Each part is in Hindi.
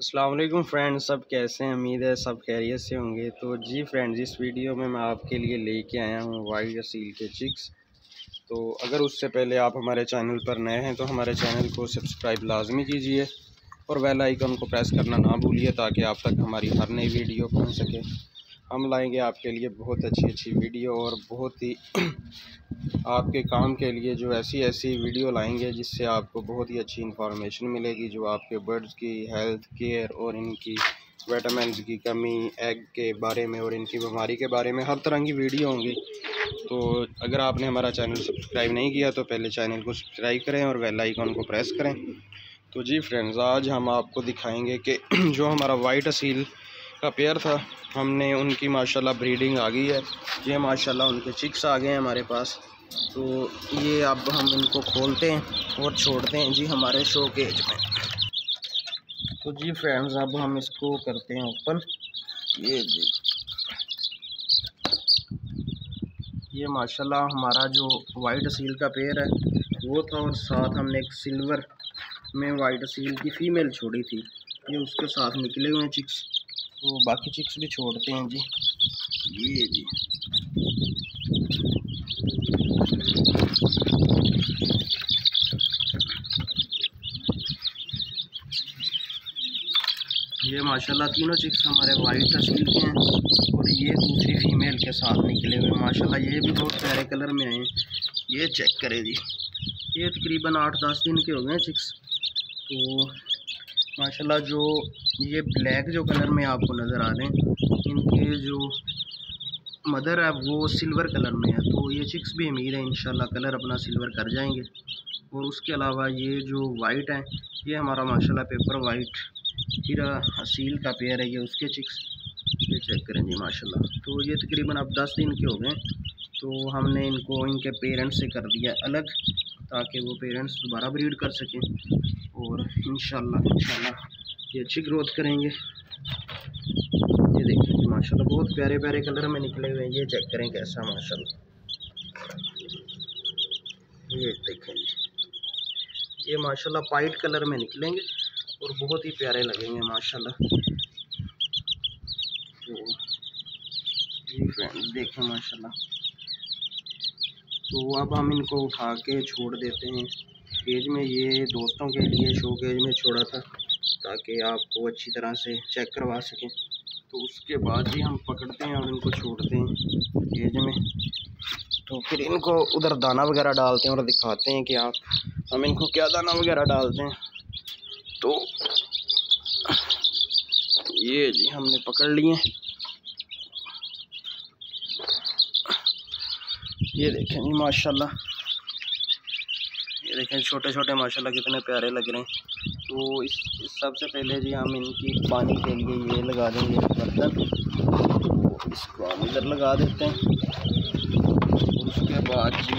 असलम फ्रेंड्स, सब कैसे हैं? उम्मीद है सब कैरियर से होंगे। तो जी फ्रेंड्स, इस वीडियो में मैं आपके लिए लेके आया हूँ वाइल्ड असील के चिक्स। तो अगर उससे पहले आप हमारे चैनल पर नए हैं तो हमारे चैनल को सब्सक्राइब लाजमी कीजिए और वेल आइकन को प्रेस करना ना भूलिए, ताकि आप तक हमारी हर नई वीडियो पहुँच सके। हम लाएँगे आपके लिए बहुत अच्छी अच्छी वीडियो और बहुत ही आपके काम के लिए जो ऐसी ऐसी वीडियो लाएँगे जिससे आपको बहुत ही अच्छी इन्फॉर्मेशन मिलेगी, जो आपके बर्ड्स की हेल्थ केयर और इनकी विटामिन की कमी एग के बारे में और इनकी बीमारी के बारे में हर तरह की वीडियो होंगी। तो अगर आपने हमारा चैनल सब्सक्राइब नहीं किया तो पहले चैनल को सब्सक्राइब करें और वेल आइकॉन को प्रेस करें। तो जी फ्रेंड्स आज हम आपको दिखाएँगे कि जो हमारा वाइट असील का पेयर था। हमने उनकी माशाल्लाह ब्रीडिंग आ गई है। ये माशाल्लाह उनके चिक्स आ गए हैं हमारे पास। तो ये अब हम इनको खोलते हैं और छोड़ते हैं जी हमारे शो केज में। तो जी फ्रेंड्स अब हम इसको करते हैं ओपन ये जी। ये माशाल्लाह हमारा जो वाइट सील का पेयर है, वो था और साथ हमने एक सिल्वर में वाइट सील की फ़ीमेल छोड़ी थी। ये उसके साथ निकले हुए चिक्स तो बाकी चिक्स भी छोड़ते हैं जी। ये जी। ये माशाल्लाह तीनों चिक्स हमारे वाइट असील के हैं और ये दूसरी फीमेल के साथ निकले हुए माशाल्लाह ये भी बहुत प्यारे कलर में आए हैं। ये चेक करें जी। ये तकरीबन आठ दस दिन के हो गए चिक्स तो माशाल्लाह जो ये ब्लैक जो कलर में आपको नज़र आ रहे हैं, इनके जो मदर है, वो सिल्वर कलर में है। तो ये चिक्स भी अमीर है इन कलर अपना सिल्वर कर जाएँगे। और उसके अलावा ये जो वाइट है, ये हमारा माशाल्लाह पेपर वाइट फिर हसील का पेयर है, ये उसके चिक्स ये चेक करें जी, माशाल्लाह। तो ये तकरीबन अब दस दिन के हो गए तो हमने इनको, इनके पेरेंट्स से कर दिया अलग। ताकि वो पेरेंट्स दोबारा ब्रीड कर सकें और इन इंशाल्लाह ये अच्छी ग्रोथ करेंगे। ये देखिए जी माशाल्लाह, बहुत प्यारे प्यारे कलर में निकले हुए हैं। ये चेक करें कैसा, माशाल्लाह। ये देखें जी। ये माशाल्लाह वाइट कलर में निकलेंगे और बहुत ही प्यारे लगेंगे, माशाल्लाह। तो फ्रेंड देखें, माशाल्लाह। तो अब हम इनको उठा के छोड़ देते हैं। केज में ये दोस्तों के लिए शो केज में छोड़ा था, ताकि आपको अच्छी तरह से चेक करवा सकें। तो उसके बाद ही हम पकड़ते हैं और इनको छोड़ते हैं केज में। तो फिर इनको उधर दाना वगैरह डालते हैं और दिखाते हैं कि आप, हम इनको क्या दाना वगैरह डालते हैं। तो ये जी हमने पकड़ लिए। ये देखें जी माशाल्लाह। ये देखें छोटे छोटे माशाल्लाह कितने प्यारे लग रहे हैं। तो इस, इस सबसे पहले जी हम इनकी पानी के लिए ये लगा देंगे बर्तन तो इसको हम इधर लगा देते हैं। उसके बाद जी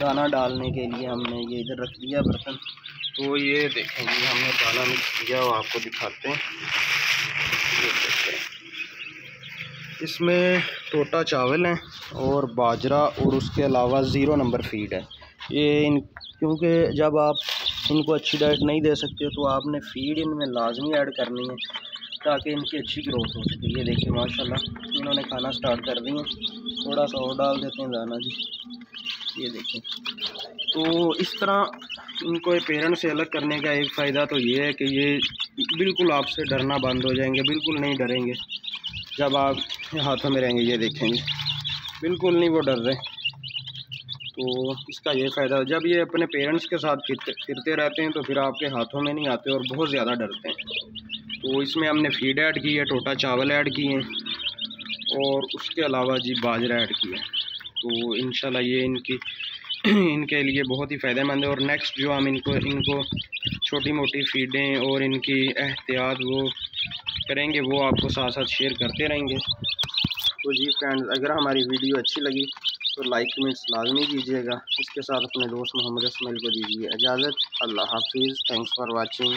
दाना डालने के लिए हमने ये इधर रख दिया बर्तन। तो ये देखें जी हमने दाना मिक्स किया आपको दिखाते हैं ये देखते हैं इसमें टोटा चावल है और बाजरा और उसके अलावा ज़ीरो नंबर फ़ीड है। ये इन, क्योंकि जब आप इनको अच्छी डाइट नहीं दे सकते तो आपने फ़ीड इनमें लाजमी ऐड करनी है, ताकि इनकी अच्छी ग्रोथ हो सके। ये देखिए, माशाल्लाह, इन्होंने खाना स्टार्ट कर दिए थोड़ा सा और डाल देते हैं दाना जी। ये देखें तो इस तरह इनको पेरेंट से अलग करने का एक फ़ायदा तो ये है कि ये बिल्कुल आपसे डरना बंद हो जाएँगे, बिल्कुल नहीं डरेंगे। जब आप हाथों में रहेंगे, ये देखेंगे। बिल्कुल नहीं वो डर रहे। तो इसका ये फ़ायदा, जब ये अपने पेरेंट्स के साथ फिरते फिरते रहते हैं तो फिर आपके हाथों में नहीं आते और बहुत ज़्यादा डरते हैं। तो इसमें हमने फ़ीड ऐड की है, टोटा चावल ऐड किए हैं और उसके अलावा जी बाजरा ऐड किया तो इन ये इनकी, इनके लिए बहुत ही फ़ायदेमंद है और नेक्स्ट जो हम इनको इनको छोटी मोटी फीडें और इनकी एहतियात वो करेंगे, वो आपको साथ साथ शेयर करते रहेंगे। तो जी फ्रेंड्स अगर हमारी वीडियो अच्छी लगी तो लाइक कमेंट्स लाजमी कीजिएगा। इसके साथ अपने दोस्त मोहम्मद इसमाइल को दीजिए इजाज़त। अल्लाह हाफिज़। Thanks for watching